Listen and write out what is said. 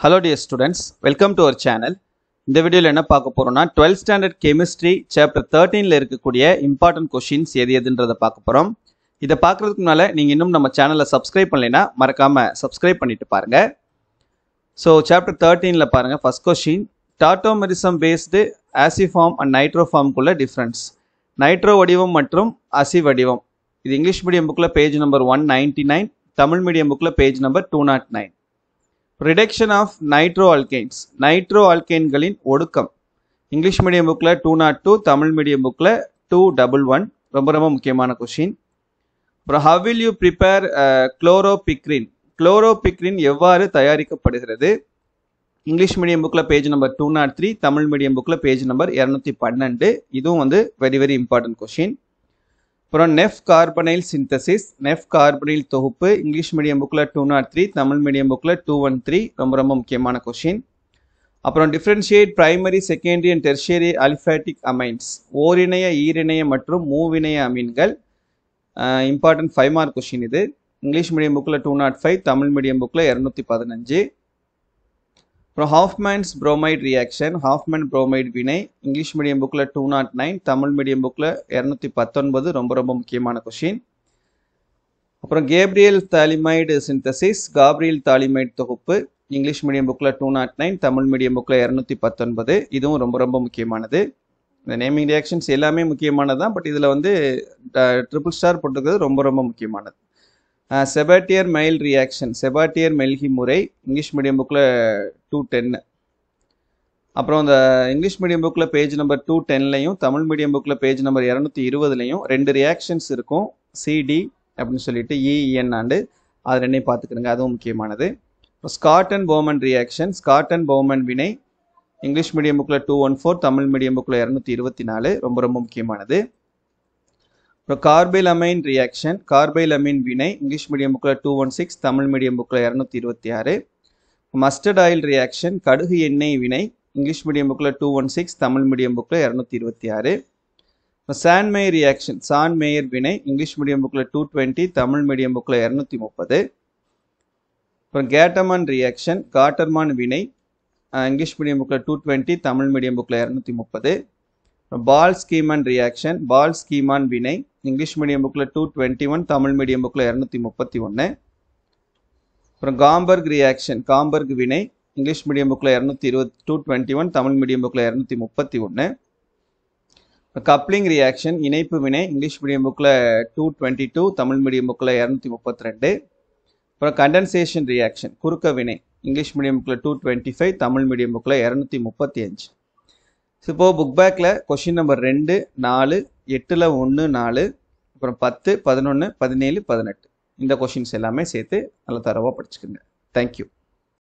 Hello dear students welcome to our channel இந்த வீடியோவில் என்ன பார்க்க போகிறோம்னா டுவெல்த் ஸ்டாண்டர்ட் கெமிஸ்ட்ரி சாப்டர் தேர்ட்டீனில் இருக்கக்கூடிய இம்பார்ட்டன்ட் கொஷின்ஸ் எது எதுன்றதை பார்க்க போகிறோம் இதை பார்க்குறதுக்கு முன்னால் நீங்கள் இன்னும் நம்ம சேனலை சப்ஸ்கிரைப் பண்ணலைன்னா மறக்காமல் சப்ஸ்கிரைப் பண்ணிட்டு பாருங்கள் ஸோ சாப்டர் தேர்ட்டீனில் பாருங்கள் first question tautomerism based aciform and நைட்ரோஃபார்முக்குள்ள difference nitro வடிவம் மற்றும் அசி வடிவம். இது இங்கிலீஷ் மீடியம் புக்கில் page number one ninety nine Tamil medium புக்கில் page number two naught nine reduction of nitro alkanes nitro அல்கைன்களின் ஒடுக்கம் இங்கிலீஷ் மீடியம் புக்கில் two naught two Tamil medium புக்கில் டூ டபுள் ஒன் ரொம்ப ரொம்ப முக்கியமான கொஷின் அப்புறம் how will you prepare chloropicrin chloropicrin எவ்வாறு தயாரிக்கப்படுகிறது? இங்கிலீஷ் மீடியம் புக்கில் page number two naught three Tamil medium புக்கில் பேஜ் நம்பர் இரநூத்தி பன்னெண்டு. இதுவும் வந்து வெரி வெரி இம்பார்ட்டன்ட் கொஷின் அப்புறம் Nef carbonyl synthesis Nef carbonyl தொகுப்பு இங்கிலீஷ் மீடியம் புக்கில் two naught three Tamil medium புக்கில் டூ ஒன் த்ரீ ரொம்ப ரொம்ப முக்கியமான கொஷின் அப்புறம் differentiate primary secondary and tertiary aliphatic amines ஓரிணைய ஈரிணைய மற்றும் மூவிணைய அமீன்கள். இம்பார்ட்டன்ட் ஃபைவ் மார்க் கொஷின் இது. இங்கிலீஷ் மீடியம் புக்கில் two naught five Tamil medium புக்கில் இரநூத்தி பதினஞ்சு. அப்புறம் Hoffmann's bromide reaction Hofmann bromide வினை இங்கிலீஷ் மீடியம் புக்கில் two naught nine Tamil medium புக்கில் இரநூத்தி பத்தொன்பது ரொம்ப ரொம்ப முக்கியமான கொஷின் அப்புறம் Gabriel phthalimide synthesis Gabriel phthalimide தொகுப்பு இங்கிலீஷ் மீடியம் புக்கில் two naught nine Tamil medium புக்கில் இரநூத்தி பத்தொன்பது இதுவும் ரொம்ப ரொம்ப முக்கியமானது. இந்த நேமிங் ரியாக்ஷன்ஸ் எல்லாமே முக்கியமானது தான் பட் இதில் வந்து ட்ரிபிள் ஸ்டார் போட்டிருக்கிறது ரொம்ப ரொம்ப முக்கியமானது. Sabatier Mailhe reaction Sabatier Mailhe முறை இங்கிலீஷ் மீடியம் புக்கில் டூ டென்னு அப்புறம் இந்த இங்கிலீஷ் மீடியம் புக்கில் பேஜ் நம்பர் டூ டென்லையும் தமிழ் மீடியம் புக்கில் பேஜ் நம்பர் இரநூத்தி இருபதுலையும் ரெண்டு ரியாக்ஷன்ஸ் இருக்கும். சிடி அப்படின்னு சொல்லிட்டு e, e, இஎன் ஆண்டு அது ரெண்டையும் பார்த்துக்கிறங்க அதுவும் முக்கியமானது. Scott and Bowman reaction Scott and Bowman வினை. இங்கிலீஷ் மீடியம் புக்கில் two one four Tamil medium புக்கில் இரநூத்தி இருபத்தி நாலு ரொம்ப ரொம்ப முக்கியமானது. அப்புறம் carbylamine reaction carbylamine வினை இங்கிலீஷ் மீடியம் புக்கில் two one six Tamil medium புக்கில் இரநூத்தி இருபத்தி ஆறு. மஸ்டர்ட் ஆயில் ரியாக்ஷன் கடுகு எண்ணெய் வினை இங்கிலீஷ் மீடியம் புக்கில் two one six Tamil medium புக்கில் இரநூத்தி இருபத்தி ஆறு. சான்மேயர் ரியாக்ஷன் சான் மேயர் வினை இங்கிலீஷ் மீடியம் புக்கில் டூ டுவெண்ட்டி தமிழ் மீடியம் புக்கில் இரநூத்தி முப்பது. அப்புறம் கேட்டமான் ரியாக்ஷன் காட்டர்மான் வினை இங்கிலீஷ் மீடியம் புக்கில் டூ டுவெண்ட்டி தமிழ் மீடியம் புக்கில் இரநூத்தி முப்பது. Balz Schiemann reaction Balz Schiemann வினை இங்கிலீஷ் மீடியம் புக்கில் two twenty one Tamil medium புக்கில் இரநூத்தி முப்பத்தி ஒன்று. அப்புறம் காம்பர்க் ரியாக்ஷன் காம்பர்க் வினை இங்கிலீஷ் மீடியம் புக்கில் இரநூத்தி இருபத்தி two twenty one Tamil medium புக்கில் இரநூத்தி முப்பத்தி ஒன்று கப்ளிங் ரியாக்ஷன் இணைப்பு வினை இங்கிலீஷ் மீடியம் புக்கில் two twenty two Tamil medium புக்கில் இரநூத்தி முப்பத்தி ரெண்டு. அப்புறம் கண்டென்சேஷன் ரியாக்ஷன் குறுக்க வினை இங்கிலீஷ் மீடியம் புக்கில் two twenty five Tamil medium புக்கில் இரநூத்தி முப்பத்தி அஞ்சு. இப்போ புக் பேக்கில் கொஷின் நம்பர் ரெண்டு நாலு எட்டில் ஒன்று நாலு அப்புறம் பத்து பதினொன்று பதினேழு பதினெட்டு. இந்த கொஷின்ஸ் எல்லாமே சேர்த்து நல்லா தரவாக படிச்சுக்கோங்க. தேங்க்யூ